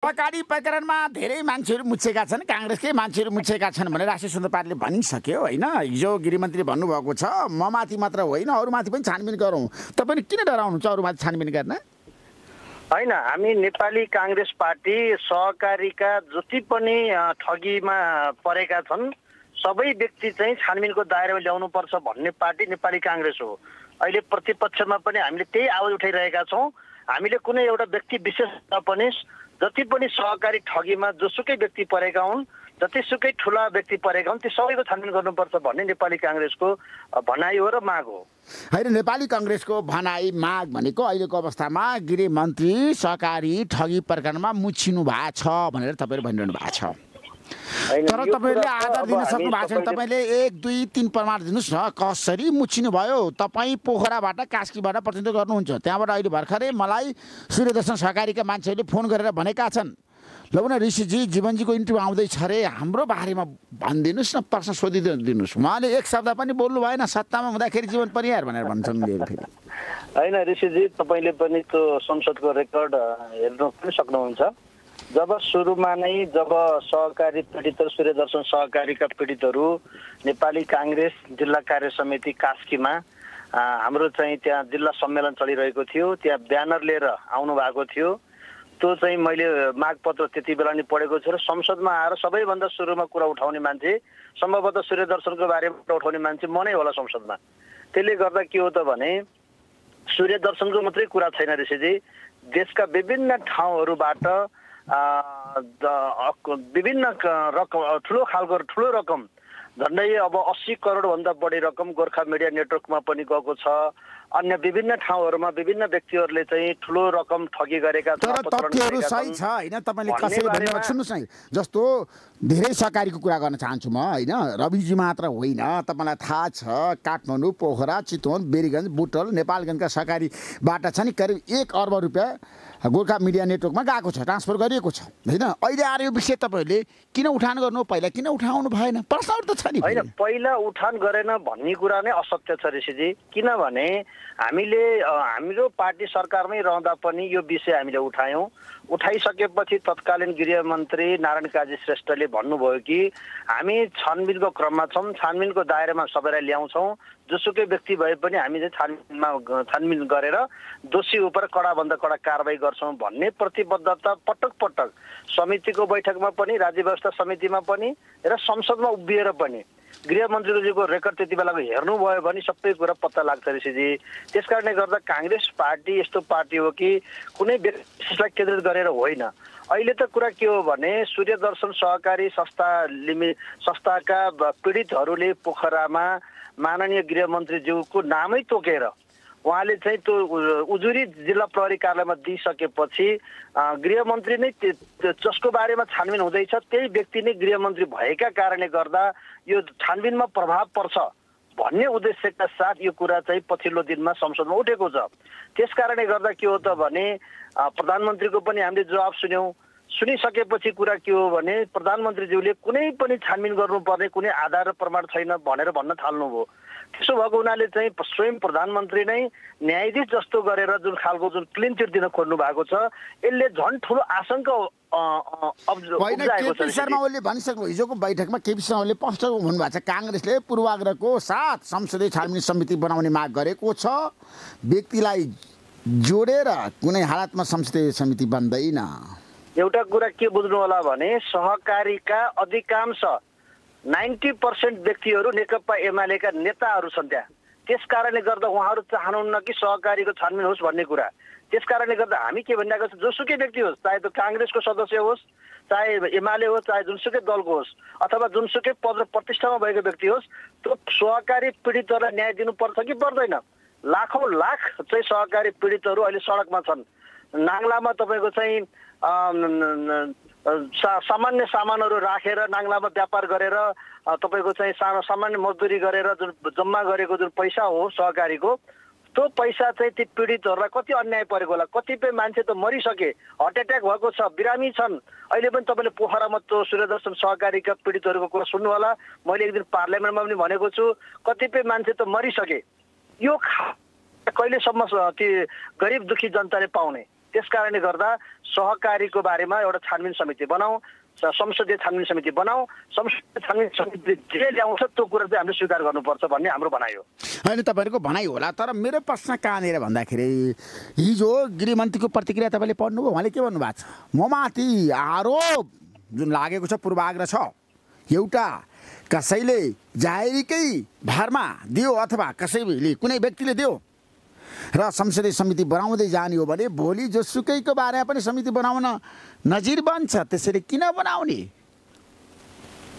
सहकारी प्रकरणमा धेरै मान्छेहरू मुछेका छन् काङ्ग्रेसकै मान्छेहरू मुछेका छन् भनेर राष्ट्रिय स्वतन्त्र पार्टीले भनिसक्यो होइन? हिजो गृहमन्त्री भन्नुभएको छ म माथि मात्र होइन अरूमाथि पनि छानबिन गरौँ। तपाईँले किन डराउनुहुन्छ अरूमाथि छानबिन गर्न? होइन हामी नेपाली काङ्ग्रेस पार्टी सहकारीका जति पनि ठगीमा परेका छन् सबै व्यक्ति चाहिँ छानबिनको दायरामा ल्याउनुपर्छ भन्ने पार्टी नेपाली काङ्ग्रेस हो। अहिले प्रतिपक्षमा पनि हामीले त्यही आवाज उठाइरहेका छौँ। हामीले कुनै एउटा व्यक्ति विशेष नपनि जति पनि सहकारी ठगीमा जोसुकै व्यक्ति परेका हुन् जतिसुकै ठुला व्यक्ति परेका हुन् ती सबैको छानबिन गर्नुपर्छ भन्ने नेपाली काङ्ग्रेसको भनाइ हो र माग हो। होइन नेपाली कङ्ग्रेसको भनाइ माग भनेको अहिलेको अवस्थामा गृहमन्त्री सहकारी ठगी प्रकरणमा मुछिनु भएको छ भनेर तपाईँले भनिरहनु भएको छ। तर तपाईँले आधार दिन सक्नु भएको छैन। तपाईँले- एक दुई तिन प्रमाण दिनुहोस् न। कसरी मुछिनु भयो तपाईँ पोखराबाट कास्कीबाट प्रतिनिधित्व गर्नुहुन्छ। त्यहाँबाट अहिले भर्खरै मलाई सूर्यदर्शन सहकारीका मान्छेहरूले फोन गरेर भनेका छन्। ल न ऋषिजी जीवनजीको इन्टरभ्यू आउँदैछ अरे हाम्रो बारेमा भनिदिनुहोस् न प्रश्न सोधिदिनुहोस्। उहाँले एक शब्द पनि बोल्नु भएन। सत्तामा हुँदाखेरि जीवन परिहार भनेर भन्छन् फेरि। होइन ऋषिजी तपाईँले पनि त्यो संसदको रेकर्ड हेर्नु पनि सक्नुहुन्छ। जब सुरुमा नै जब सहकारी पीडितहरू सूर्यदर्शन सहकारीका पीडितहरू नेपाली काङ्ग्रेस जिल्ला कार्य समिति कास्कीमा हाम्रो चाहिँ त्यहाँ जिल्ला सम्मेलन चलिरहेको थियो त्यहाँ ब्यानर लिएर आउनु भएको थियो। त्यो चाहिँ मैले मागपत्र त्यति बेला नि पढेको छु र संसदमा आएर सबैभन्दा सुरुमा कुरा उठाउने मान्छे सम्भवतः सूर्यदर्शनको बारेमा उठाउने मान्छे म नै होला संसदमा। त्यसले गर्दा के हो त भने सूर्य दर्शनको मात्रै कुरा छैन ऋषिजी। देशका विभिन्न ठाउँहरूबाट विभिन्न रकम ठुलो खालको ठुलो रकम झन्डै अब अस्सी करोडभन्दा बढी रकम गोर्खा मिडिया नेटवर्कमा पनि गएको छ अन्य विभिन्न ठाउँहरूमा विभिन्न व्यक्तिहरूले चाहिँ ठुलो रकम ठगी गरेका तर तथ्यहरू सही। छ होइन? तपाईँले कसरी भन्ने बारेमा- सुन्नुहोस् न। जस्तो धेरै सहकारीको कुरा गर्न चाहन्छु म होइन? रविजी मात्र होइन। तपाईँलाई थाहा छ काठमाडौँ पोखरा चितवन बेरीगञ्ज बुटल नेपालगञ्जका सहकारीबाट छ नि करिब एक अर्ब रुपियाँ गोर्खा मिडिया नेटवर्कमा गएको छ ट्रान्सफर गरिएको छ होइन? अहिले आएर यो विषय तपाईँहरूले किन उठान गर्नु? पहिला किन उठाउनु भएन? प्रश्नहरू त छ नि होइन। पहिला उठान गरेन भन्ने कुरा नै असत्य छ ऋषिजी। किनभने हामीले हाम्रो पार्टी सरकारमै रहँदा पनि यो विषय हामीले उठायौँ। उठाइसकेपछि तत्कालीन गृहमन्त्री नारायण काजी श्रेष्ठले भन्नुभयो कि हामी छानबिनको क्रममा छौँ छानबिनको दायरामा सबैलाई ल्याउँछौँ। जोसुकै व्यक्ति भए पनि हामी चाहिँ छानबिनमा छानबिन गरेर दोषी उप कडाभन्दा कडा कारवाही गर्छौँ भन्ने प्रतिबद्धता पटक पटक समितिको बैठकमा पनि राज्य व्यवस्था समितिमा पनि र संसदमा उभिएर पनि गृहमन्त्रीज्यूको रेकर्ड त्यति बेलाको हेर्नुभयो भने सबै कुरा पत्ता लाग्छ ऋषिजी त्यस कारणले गर्दा काङ्ग्रेस पार्टी यस्तो पार्टी हो कि कुनै व्यक्तिलाई केन्द्रित गरेर होइन। अहिले त कुरा के हो भने सूर्य दर्शन सहकारी संस्था लिमि संस्थाका पीडितहरूले पोखरामा माननीय गृहमन्त्रीज्यूको नामै तोकेर उहाँले चाहिँ त्यो उजुरी जिल्ला प्रहरी कार्यालयमा दिइसकेपछि गृहमन्त्री नै जसको बारेमा छानबिन हुँदैछ त्यही व्यक्ति नै गृहमन्त्री भएका कारणले गर्दा यो छानबिनमा प्रभाव पर्छ भन्ने उद्देश्यका साथ यो कुरा चाहिँ पछिल्लो दिनमा संसदमा उठेको छ। त्यस कारणले गर्दा के हो त भने प्रधानमन्त्रीको पनि हामीले जवाब सुन्यौँ। सुनिसकेपछि कुरा के हो भने प्रधानमन्त्रीज्यूले कुनै पनि छानबिन गर्नुपर्ने कुनै आधार र प्रमाण छैन भनेर भन्न थाल्नुभयो। त्यसो भएको हुनाले चाहिँ स्वयं प्रधानमन्त्री नै न्यायाधीश जस्तो गरेर जुन खालको जुन क्लिन चिट दिन खोज्नु भएको छ यसले झन् ठुलो आशंका होइन केपी शर्मा। ओलीले भनिसक्नु हिजोको बैठकमा केपी शर्मा ओलीले स्पष्ट भन्नुभएको छ। काङ्ग्रेसले पूर्वाग्रहको साथ संसदीय छानबिन समिति बनाउने माग गरेको छ। व्यक्तिलाई जोडेर कुनै हालतमा संसदीय समिति बन्दैन। एउटा कुरा के बुझ्नु होला भने सहकारीका अधिकांश नाइन्टी पर्सेन्ट व्यक्तिहरू नेकपा एमालेका नेताहरू छन् त्यहाँ। त्यस कारणले गर्दा उहाँहरू चाहनुहुन्न कि सहकारीको छानबिन होस् भन्ने कुरा। त्यस कारणले गर्दा हामी के भनिरहेको छ जोसुकै व्यक्ति होस् चाहे त्यो काङ्ग्रेसको सदस्य होस् चाहे एमाले होस् चाहे जुनसुकै दलको होस् अथवा जुनसुकै पद र प्रतिष्ठामा भएको व्यक्ति होस् त्यो सहकारी पीडितहरूलाई न्याय दिनुपर्छ कि पर्दैन? लाखौँ लाख चाहिँ सहकारी पीडितहरू अहिले सडकमा छन्। नाङ्लामा तपाईँको चाहिँ सा- सामान्य सामानहरू राखेर नाङ्लामा व्यापार गरेर तपाईँको चाहिँ सानो सामान्य मजदुरी गरेर जुन जम्मा गरेको जुन पैसा हो सहकारीको त्यो पैसा चाहिँ ती पीडितहरूलाई कति अन्याय परेको होला? कतिपय मान्छे त मरिसके हार्ट एट्याक भएको छ बिरामी छन्। अहिले पनि तपाईँले पोखरामा त्यो सूर्यदर्शन सहकारीका पीडितहरूको कुरा सुन्नु होला मैले एक दिन पार्लियामेन्टमा पनि भनेको छु कतिपय मान्छे त मरिसके। यो कहिलेसम्म ती गरिब दुखी जनताले पाउने? त्यस कारणले गर्दा सहकारीको बारेमा एउटा छानबिन समिति बनाऊ संसदीय छानबिन समिति बनाऊ संसदीय छानबिन समितिले जे ल्याउँछ त्यो कुरा चाहिँ हामीले स्वीकार गर्नुपर्छ भन्ने हाम्रो भनाइ हो। होइन तपाईँहरूको भनाइ होला तर मेरो प्रश्न कहाँनिर भन्दाखेरि हिजो गृहमन्त्रीको प्रतिक्रिया तपाईँले पढ्नुभयो उहाँले के भन्नुभएको छ? ममाथि आरोप जुन लागेको छ पूर्वाग्रह छ एउटा कसैले जाहेरीकै भारमा दियो अथवा कसैले कुनै व्यक्तिले दियो र संसदीय समिति बनाउँदै जाने हो भने भोलि जोसुकैको बारेमा पनि समिति बनाउन नजिर बन्छ। त्यसरी किन बनाउने?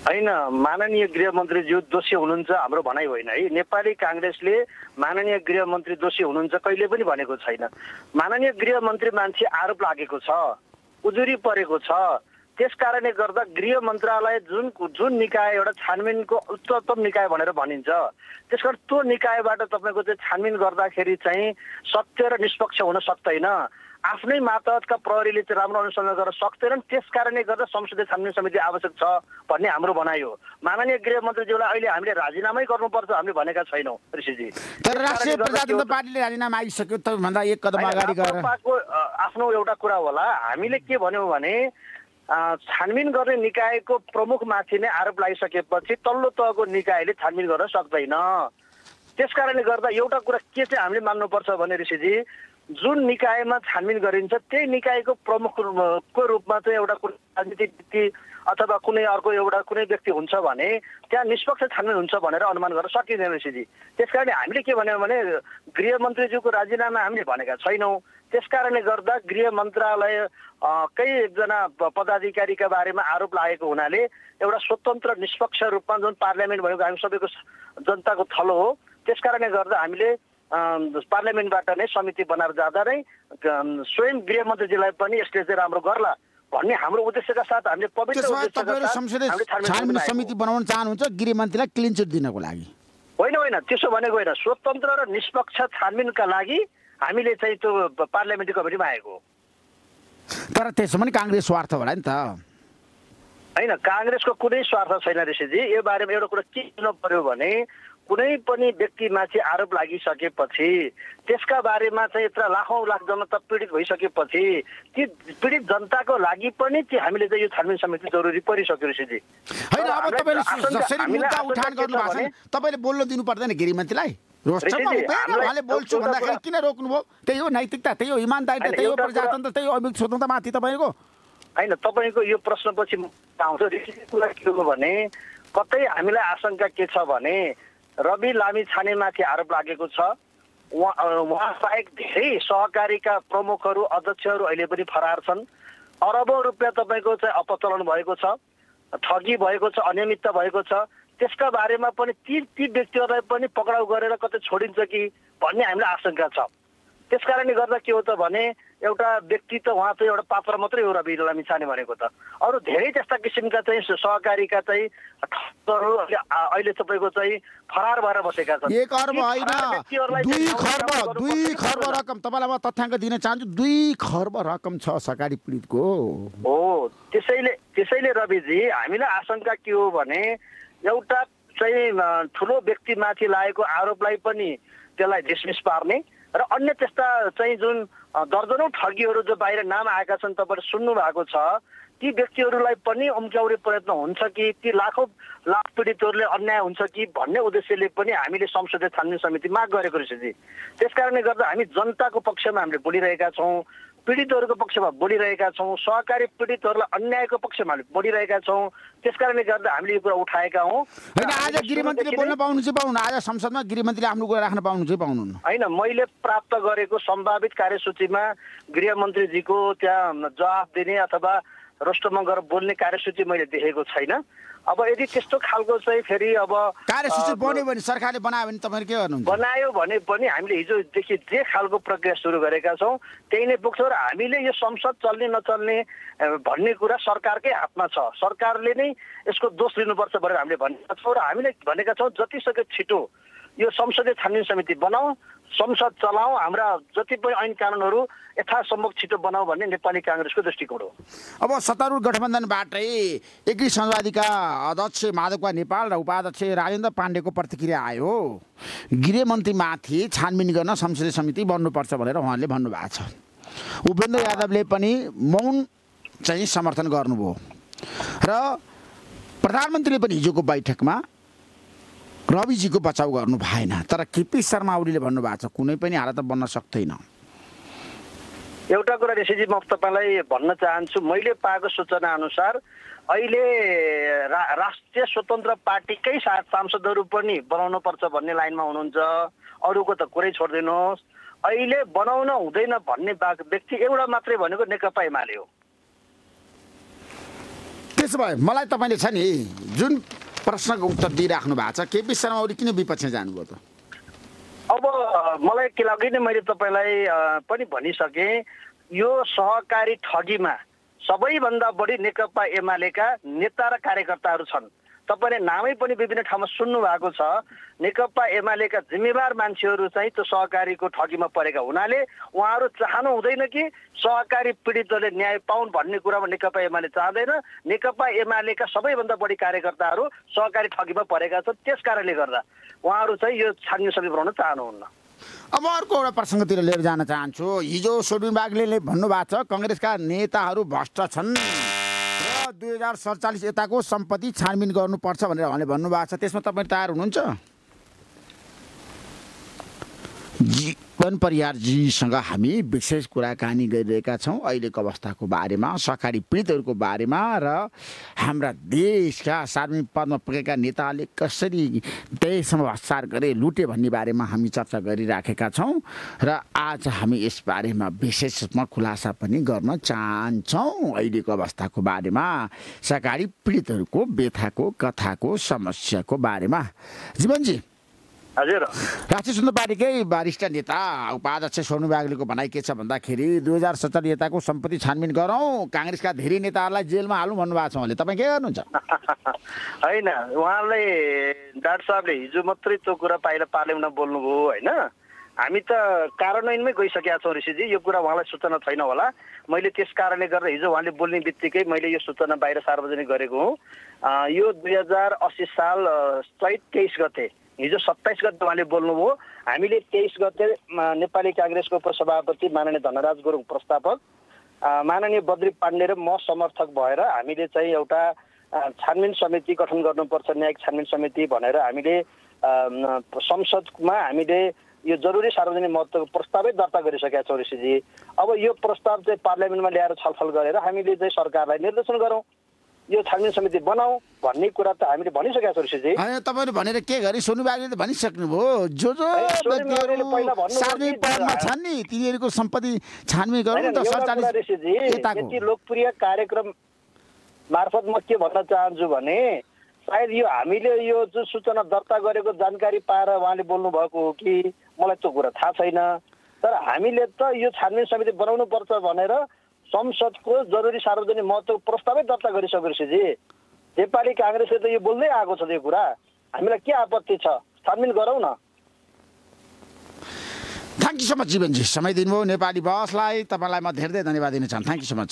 होइन माननीय गृहमन्त्रीज्यू दोषी हुनुहुन्छ हाम्रो भनाइ होइन है। नेपाली काङ्ग्रेसले माननीय गृहमन्त्री दोषी हुनुहुन्छ कहिले पनि भनेको छैन। माननीय गृहमन्त्री मान्छे आरोप लागेको छ उजुरी परेको छ। त्यस कारणले गर्दा गृह मन्त्रालय जुन जुन निकाय एउटा छानबिनको उच्चतम निकाय भनेर भनिन्छ त्यस कारण त्यो निकायबाट तपाईँको चाहिँ छानबिन गर्दाखेरि चाहिँ सत्य र निष्पक्ष हुन सक्दैन। आफ्नै मातहतका प्रहरीले चाहिँ राम्रो अनुसन्धान गर्न सक्दैनन् त्यस कारणले गर्दा संसदीय छानबिन समिति आवश्यक छ भन्ने हाम्रो भनाइ हो। माननीय गृहमन्त्रीज्यूलाई अहिले हामीले राजीनामै गर्नुपर्छ हामीले भनेका छैनौँ ऋषिजी। तर राष्ट्रिय प्रजातन्त्र पार्टीले राजीनामा आइसक्यो तपाईँभन्दा एक कदम अगाडि आफ्नो गएर आफ्नो एउटा कुरा होला। हामीले के भन्यौँ भने छानबिन गर्ने निकायको प्रमुखमाथि नै आरोप लागिसकेपछि तल्लो तहको निकायले छानबिन गर्न सक्दैन। त्यस कारणले गर्दा एउटा कुरा के चाहिँ हामीले मान्नुपर्छ भने ऋषिजी जुन निकायमा छानबिन गरिन्छ त्यही निकायको प्रमुख रूप- को रूपमा चाहिँ एउटा कुनै राजनीतिक व्यक्ति अथवा कुनै अर्को एउटा कुनै व्यक्ति हुन्छ भने त्यहाँ निष्पक्ष छानबिन हुन्छ भनेर अनुमान गर्न सकिँदैन ऋषिजी त्यस कारणले हामीले के भन्यौँ भने गृहमन्त्रीज्यूको राजीनामा हामीले भनेका छैनौँ। त्यस कारणले गर्दा गृह मन्त्रालय अ, कै एकजना पदाधिकारीका बारेमा आरोप लागेको हुनाले एउटा स्वतन्त्र निष्पक्ष रूपमा जुन पार्लियामेन्ट भनेको हामी सबैको जनताको थलो हो त्यस कारणले गर्दा हामीले पार्लियामेन्टबाट नै समिति बनाएर जाँदा नै स्वयं गृहमन्त्रीजीलाई पनि यसले चाहिँ राम्रो गर्ला भन्ने हाम्रो उद्देश्यका साथ हामीले पवित्र छानबिन समिति। बनाउन चाहनुहुन्छ गृहमन्त्रीलाई क्लिन चिट दिनको लागि? होइन होइन त्यसो भनेको होइन स्वतन्त्र र निष्पक्ष छानबिनका लागि हामीले चाहिँ त्यो पार्लियामेन्ट्री कमिटीमा आएको तर त्यसो पनि काङ्ग्रेस स्वार्थ होला नि त। होइन काङ्ग्रेसको कुनै स्वार्थ छैन ऋषिजी। यो बारेमा एउटा कुरा के हुनु पर्यो भने कुनै पनि व्यक्तिमाथि आरोप लागिसकेपछि त्यसका बारेमा चाहिँ यत्र लाखौँ लाख जनता पीडित भइसकेपछि ती पीडित जनताको लागि पनि ती हामीले चाहिँ यो छानबिन समिति जरुरी परिसक्यो ऋषिजी होइन अब तपाईँले जसरी मुद्दा उठान के छ तपाईँले बोल्न दिनु पर्दैन गृहमन्त्रीलाई रोस्टरमा उभिएर उहाँले बोल्छु भन्दाखेरि किन रोक्नुभयो? त्यही हो नैतिकता त्यही हो इमान्दारिता त्यही हो प्रजातन्त्र त्यही हो अभियुक्त स्वतन्त्रमाथि तपाईँको। होइन तपाईँको यो प्रश्नपछि म आउँछ। ऋषिजी कुरा के हो भने कतै हामीलाई आशंका के छ भने रवि लामी छानेमाथि आरोप लागेको छ। उहाँ बाहेक धेरै सहकारीका प्रमुखहरू अध्यक्षहरू अहिले पनि फरार छन्। अरबौँ रुपियाँ तपाईँको चाहिँ अपचलन भएको छ ठगी भएको छ अनियमितता भएको छ। त्यसका बारेमा पनि ती ती व्यक्तिहरूलाई पनि पक्राउ गरेर कतै छोडिन्छ कि भन्ने हामीलाई आशंका छ। त्यस कारणले गर्दा के हो त भने एउटा व्यक्ति त उहाँ चाहिँ एउटा पात्र मात्रै हो रवि लामी छाने भनेको त। अरू धेरै त्यस्ता किसिमका चाहिँ सहकारीका चाहिँ ठगहरू अहिले तपाईँको चाहिँ फरार भएर बसेका छन्। एक अर्ब होइन। दुई खर्ब दुई खर्ब रकम। तपाईँलाई म तथ्याङ्क दिन चाहन्छु दुई खर्ब रकम छ सरकारी पीडितको। हो त्यसैले त्यसैले रविजी हामीलाई आशंका के हो भने एउटा चाहिँ ठुलो व्यक्तिमाथि लागेको आरोपलाई पनि त्यसलाई डिसमिस पार्ने र अन्य त्यस्ता चाहिँ जुन दर्जनौँ ठगीहरू जो बाहिर नाम आएका छन् तपाईँले सुन्नु भएको छ ती व्यक्तिहरूलाई पनि उम्क्याउने प्रयत्न हुन्छ कि ती लाखौँ लाख पीडितहरूले अन्याय हुन्छ कि भन्ने उद्देश्यले पनि हामीले संसदीय छानबिन समिति माग गरेको रहेछ जी। त्यस कारणले गर्दा हामी जनताको पक्षमा हामीले बोलिरहेका छौँ पीडितहरूको पक्षमा बोलिरहेका छौँ सहकारी पीडितहरूलाई अन्यायको पक्षमा बोलिरहेका छौँ। त्यस कारणले गर्दा हामीले यो कुरा उठाएका हौँ। होइन आज गृहमन्त्रीले बोल्न पाउनु चाहिँ पाउनु आज संसदमा गृहमन्त्रीले आफ्नो कुरा राख्न पाउनु चाहिँ पाउनुहुन्न होइन मैले प्राप्त गरेको सम्भावित कार्यसूचीमा गृहमन्त्रीजीको त्यहाँ जवाफ दिने अथवा रोस्टरमा गएर बोल्ने कार्यसूची मैले देखेको छैन। अब यदि त्यस्तो खालको चाहिँ फेरि अब कार्यसूची बन्यो भने सरकारले बनायो भने तपाईँहरू के गर्नुहुन्छ? बनायो भने पनि हामीले हिजोदेखि जे खालको प्रक्रिया सुरु गरेका छौँ त्यही नै पुग्छौँ र हामीले यो संसद चल्ने नचल्ने भन्ने कुरा सरकारकै हातमा छ। सरकारले नै यसको दोष लिनुपर्छ भनेर हामीले भनेका छौँ र हामीले भनेका छौँ जतिसक्दो छिटो यो संसदीय छानबिन समिति बनाऊ संसद चलाऊ हाम्रा जति पनि ऐन कानुनहरू यथासम्भव छिटो बनाऊ भन्ने नेपाली काङ्ग्रेसको दृष्टिकोण हो। अब सत्तारूढ गठबन्धनबाटै एकी समाजवादीका अध्यक्ष माधवका नेपाल र उपाध्यक्ष राजेन्द्र पाण्डेको प्रतिक्रिया आयो। गृहमन्त्रीमाथि छानबिन गर्न संसदीय समिति बन्नुपर्छ भनेर उहाँले भन्नुभएको छ। उपेन्द्र यादवले पनि मौन चाहिँ समर्थन गर्नुभयो। र प्रधानमन्त्रीले पनि हिजोको बैठकमा रविजीको बचाउ गर्नु भएन। तर केपी शर्मा ओलीले भन्नुभएको छ कुनै पनि हालत बन्न सक्दैन। एउटा कुरा ऋषिजी म तपाईँलाई भन्न चाहन्छु मैले पाएको सूचना अनुसार अहिले रा राष्ट्रिय स्वतन्त्र पार्टीकै सांसदहरू पनि बनाउनु पर्छ भन्ने लाइनमा हुनुहुन्छ। अरूको त कुरै छोडिदिनुहोस्। अहिले बनाउन हुँदैन भन्ने बा- व्यक्ति एउटा मात्रै भनेको नेकपा एमाले हो। त्यसो भए मलाई तपाईँले छ नि जुन प्रश्नको उत्तर दिइराख्नु भएको छ। केपी शर्मा ओली किन विपक्षमा जानुभयो त? अब मलाई के लाग्यो नि मैले तपाईँलाई पनि भनिसकेँ यो सहकारी ठगीमा सबैभन्दा बढी नेकपा एमालेका नेता र कार्यकर्ताहरू छन्। तपाईँले नामै पनि विभिन्न ठाउँमा सुन्नु भएको छ। नेकपा एमालेका जिम्मेवार मान्छेहरू चाहिँ त्यो सहकारीको ठगीमा परेका हुनाले उहाँहरू चाहनु हुँदैन कि सहकारी पीडितले न्याय पाउन् भन्ने कुरामा नेकपा एमाले चाहँदैन। नेकपा एमालेका सबैभन्दा बढी कार्यकर्ताहरू सहकारी ठगीमा परेका छन् त्यस कारणले गर्दा उहाँहरू चाहिँ यो छानबिन समिति बनाउन चाहनुहुन्न। अब अर्को एउटा प्रसङ्गतिर लिएर जान चाहन्छु। हिजो बाग्लेले भन्नुभएको छ कङ्ग्रेसका नेताहरू भ्रष्ट छन्। दुई हजार सडचालिस यताको सम्पत्ति छानबिन गर्नुपर्छ भनेर उहाँले भन्नुभएको छ। त्यसमा तपाईँ तयार हुनुहुन्छ? जीवन परियारजीसँग हामी विशेष कुराकानी गरिरहेका छौँ। अहिलेको अवस्थाको बारेमा सहकारी पीडितहरूको बारेमा र हाम्रा देशका सार्वजनिक पदमा पुगेका नेताले कसरी देशमा भ्रष्टाचार गरे लुटे भन्ने बारेमा हामी चर्चा गरिराखेका छौँ र आज हामी यस बारेमा विशेष रूपमा खुलासा पनि गर्न चाहन्छौँ अहिलेको अवस्थाको बारेमा सहकारी पीडितहरूको व्यथाको कथाको समस्याको बारेमा। जीवनजी हजुर। राष्ट्रिय स्वतन्त्र पार्टीकै वरिष्ठ नेता उपाध्यक्ष सोनु बाग्लीको भनाइ के छ भन्दाखेरि दुई हजार सत्तरी नेताको सम्पत्ति छानबिन गरौँ काङ्ग्रेसका धेरै नेताहरूलाई जेलमा हालौँ भन्नुभएको छ उहाँले। तपाईँ के गर्नुहुन्छ? होइन उहाँलाई डाक्टर साहबले हिजो मात्रै त्यो कुरा पाइला पार्लियामेन्टमा बोल्नुभयो होइन? हामी त कार्यान्वयनमै गइसकेका छौँ ऋषिजी यो कुरा उहाँलाई सूचना छैन होला। मैले त्यस कारणले गर्दा हिजो उहाँले बोल्ने बित्तिकै मैले यो सूचना बाहिर सार्वजनिक गरेको हुँ। यो दुई हजार अस्सी साल चैत तेइस गते हिजो सत्ताइस गते उहाँले बोल्नुभयो हामीले तेइस गते नेपाली काङ्ग्रेसको उपसभापति माननीय धनराज गुरुङ प्रस्तावक माननीय बद्री पाण्डे र म समर्थक भएर हामीले चाहिँ एउटा छानबिन समिति गठन गर्नुपर्छ न्यायिक छानबिन समिति भनेर हामीले संसदमा हामीले यो जरुरी सार्वजनिक महत्त्वको प्रस्तावै दर्ता गरिसकेका छौँ ऋषिजी। अब यो प्रस्ताव चाहिँ पार्लियामेन्टमा ल्याएर छलफल गरेर हामीले चाहिँ सरकारलाई निर्देशन गरौँ। यो छानबिन समिति बनाऊ भन्ने कुरा त हामीले भनिसकेका छौँ ऋषिजी। तपाईँले भनेर के गरे सोनु बाग्लीले भनिसक्नुभयो। जो जो सार्वजनिक पदमा छन् नि तिनीहरूको सम्पत्ति छानबिन गरौँ त ऋषिजी यति लोकप्रिय कार्यक्रम मार्फत म के भन्न चाहन्छु भने सायद यो हामीले यो जुन सूचना दर्ता गरेको जानकारी पाएर उहाँले बोल्नु भएको हो कि मलाई त्यो कुरा थाहा छैन। तर हामीले त यो छानबिन समिति बनाउनु पर्छ भनेर संसदको जरुरी सार्वजनिक महत्त्वको प्रस्तावै दर्ता गरिसक्यो ऋषिजी नेपाली काङ्ग्रेसले त यो बोल्दै आएको छ यो कुरा। हामीलाई के आपत्ति छ? छानबिन गरौँ न। थ्याङ्क यू सो मच जीवनजी समय दिनुभयो नेपाली बसलाई तपाईँलाई म धेरै धेरै धन्यवाद दिन चाहन्छु। Thank you so much